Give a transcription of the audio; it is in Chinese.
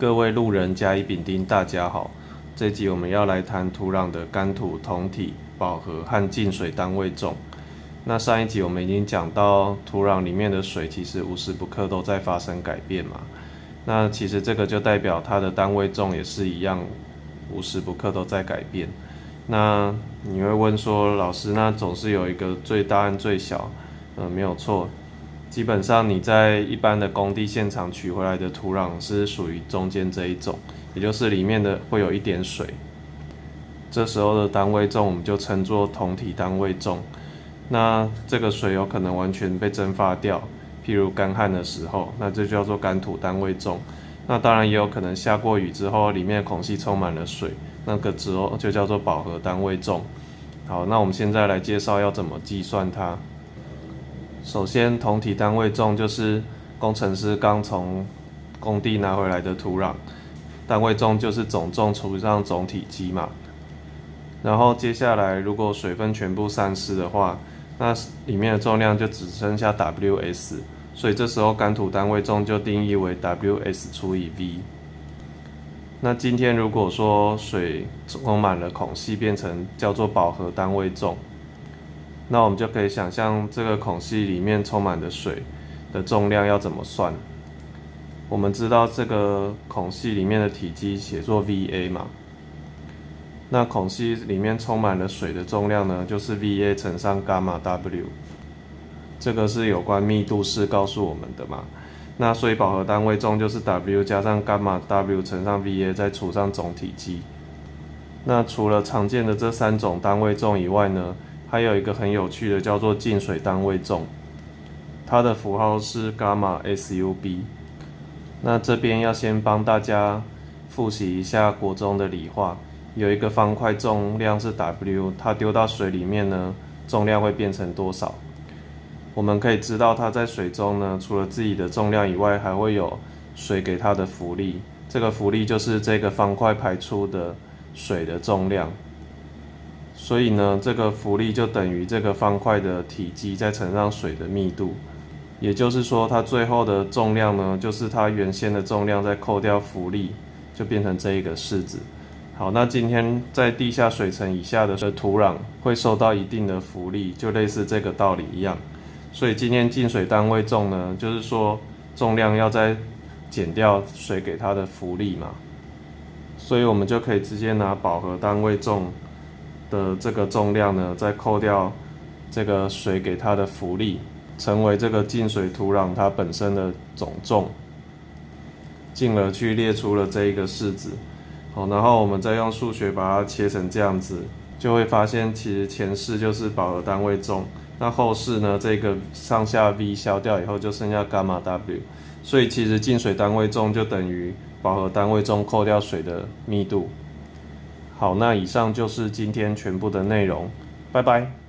各位路人甲乙丙丁，大家好。这集我们要来谈土壤的干土、酮体、饱和和进水单位重。那上一集我们已经讲到，土壤里面的水其实无时不刻都在发生改变嘛。那其实这个就代表它的单位重也是一样，无时不刻都在改变。那你会问说，老师，那总是有一个最大和最小？嗯，没有错。基本上你在一般的工地现场取回来的土壤是属于中间这一种，也就是里面的会有一点水。这时候的单位重我们就称作酮体单位重。那这个水有可能完全被蒸发掉，譬如干旱的时候，那这叫做干土单位重。那当然也有可能下过雨之后，里面孔隙充满了水，那个时候就叫做饱和单位重。好，那我们现在来介绍要怎么计算它。首先，同体单位重就是工程师刚从工地拿回来的土壤，单位重就是总重除上总体积嘛。然后接下来，如果水分全部散失的话，那里面的重量就只剩下 Ws，所以这时候干土单位重就定义为 Ws 除以 V。那今天如果说水充满了孔隙，变成叫做饱和单位重。那我们就可以想象这个孔隙里面充满的水的重量要怎么算？我们知道这个孔隙里面的体积写作 VA 嘛，那孔隙里面充满了水的重量呢，就是 VA 乘上伽马 W，这个是有关密度式告诉我们的嘛。那所以饱和单位重就是 W 加上伽马 W 乘上 VA 再除上总体积。那除了常见的这三种单位重以外呢？还有一个很有趣的，叫做进水单位重，它的符号是伽马 SUB。那这边要先帮大家复习一下国中的理化，有一个方块重量是 W，它丢到水里面呢，重量会变成多少？我们可以知道它在水中呢，除了自己的重量以外，还会有水给它的浮力，这个浮力就是这个方块排出的水的重量。所以呢，这个浮力就等于这个方块的体积再乘上水的密度，也就是说，它最后的重量呢，就是它原先的重量再扣掉浮力，就变成这一个式子。好，那今天在地下水层以下的土壤会受到一定的浮力，就类似这个道理一样。所以今天进水单位重呢，就是说重量要再减掉水给它的浮力嘛。所以我们就可以直接拿饱和单位重。的这个重量呢，再扣掉这个水给它的浮力，成为这个进水土壤它本身的总重，进而去列出了这一个式子。好，然后我们再用数学把它切成这样子，就会发现其实前式就是饱和单位重，那后式呢，这个上下 V 消掉以后就剩下伽马 W，所以其实进水单位重就等于饱和单位重扣掉水的密度。好，那以上就是今天全部的内容，拜拜。